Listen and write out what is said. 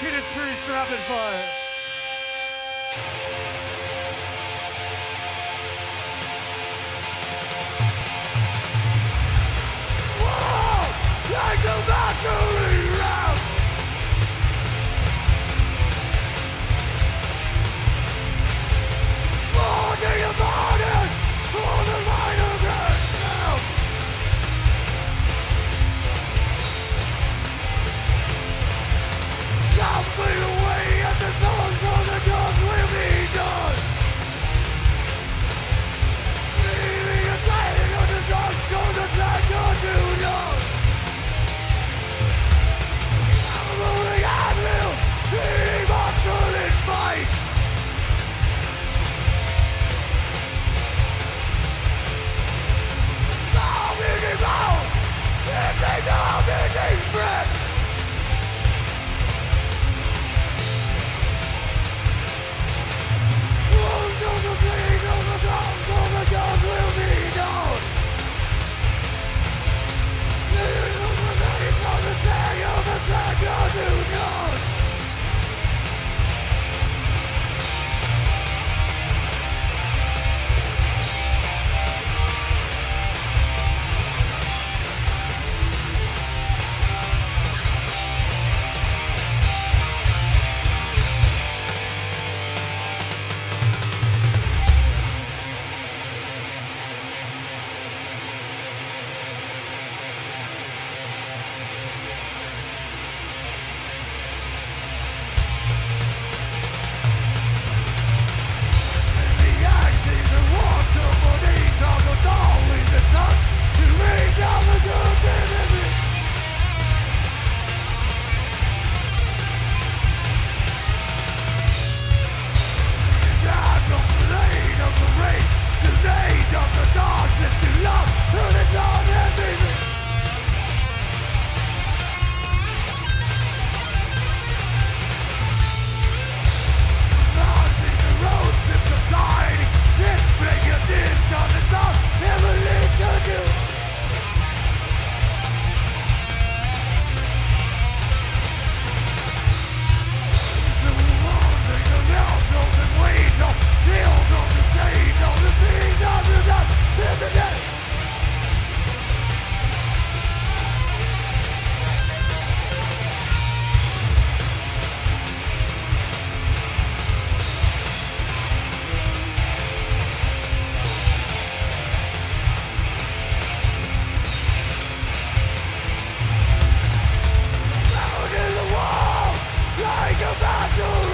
Kid Experience Rapid Fire. do